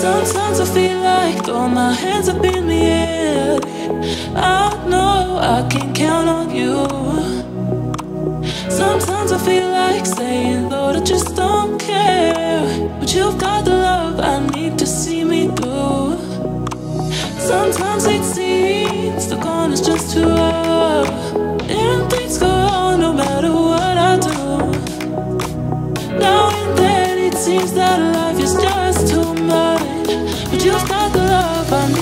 Sometimes I feel like all my hands up in the air. I know I can count on you. Sometimes I feel like saying, Lord, I just don't care. But you've got the love I need to see me through. Sometimes it seems the gone is just too rough. And things go on no matter what I do. Now and then it seems that got the love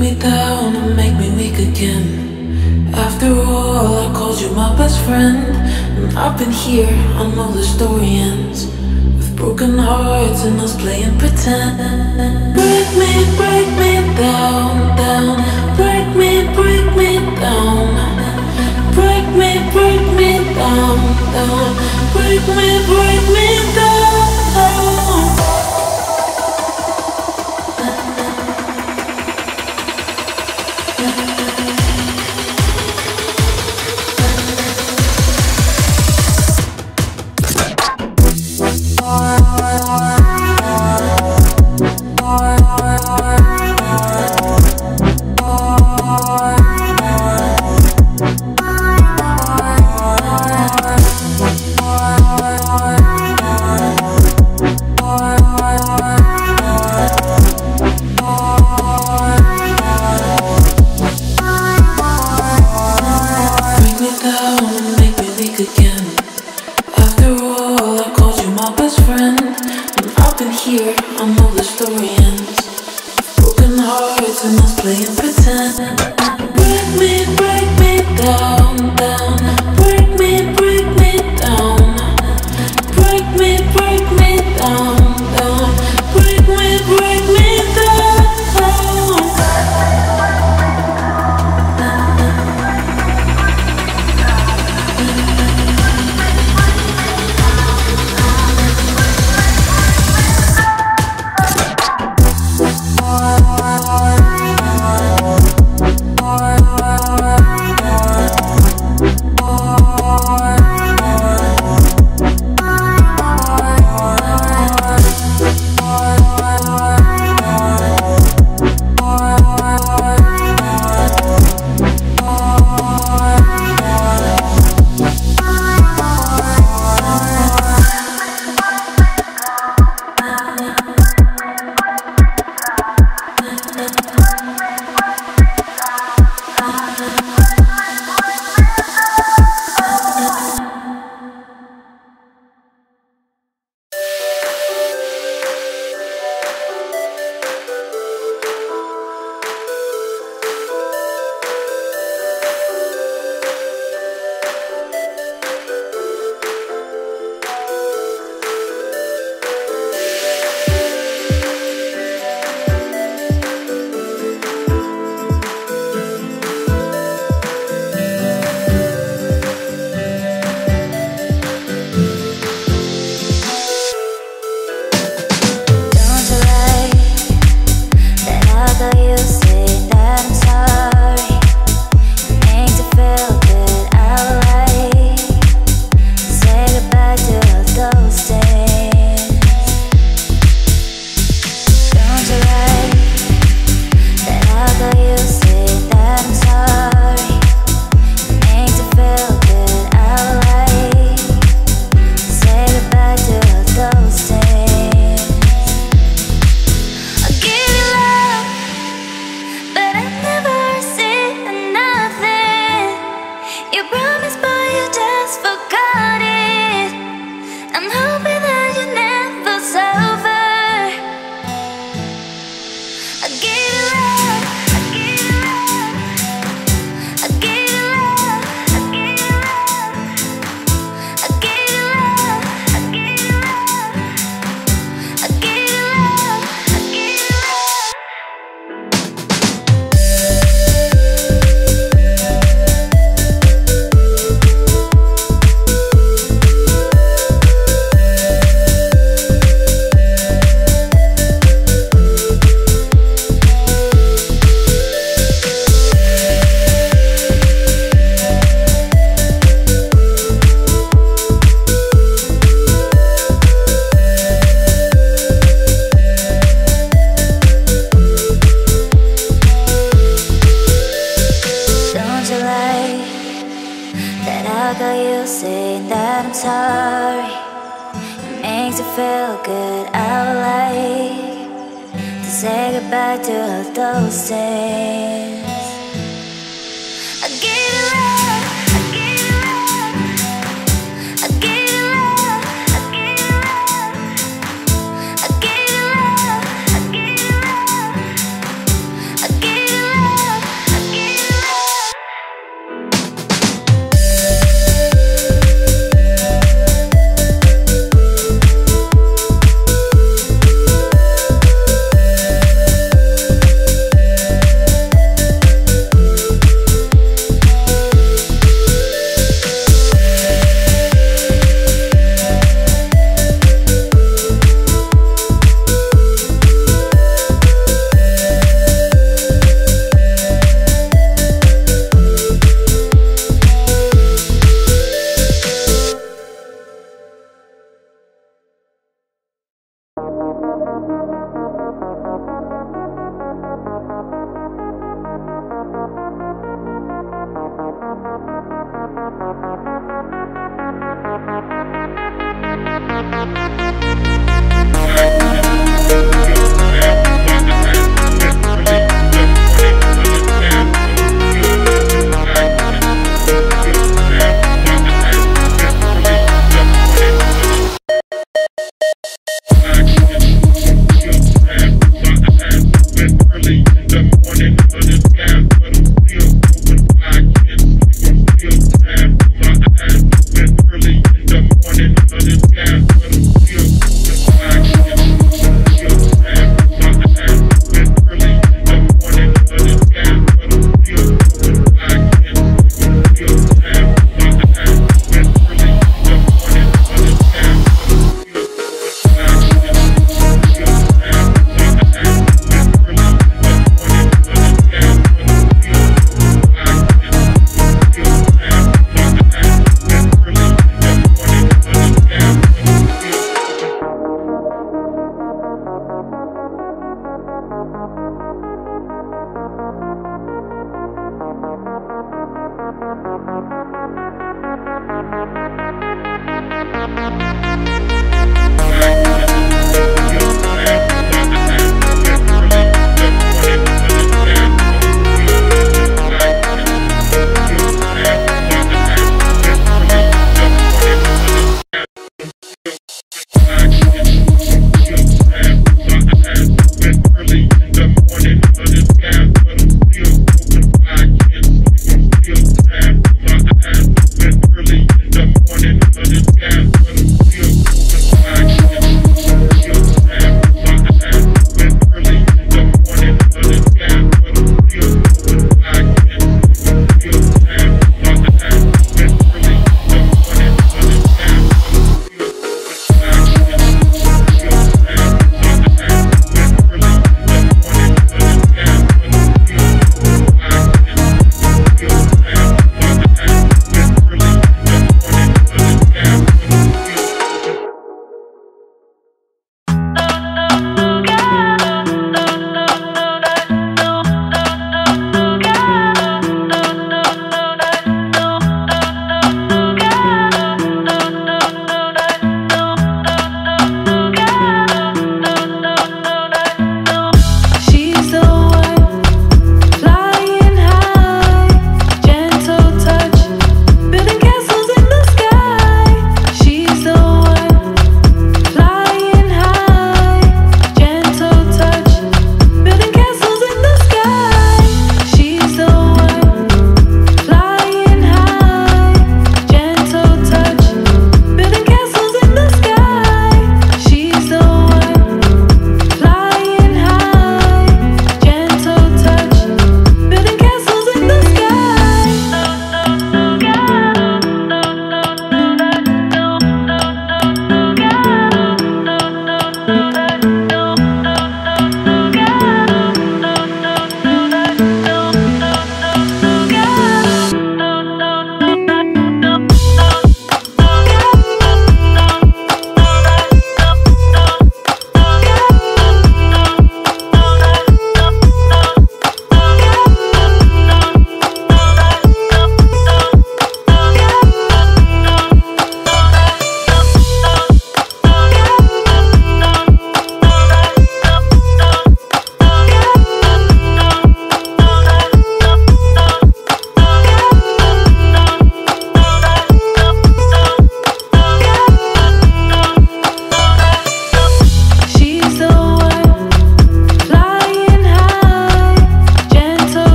me down and make me weak again. After all, I called you my best friend. And I've been here, know the story ends. With broken hearts and us playing pretend. Break me, break me down, down. Break me, break me down. Break me, break me down, down. Break me, break me down.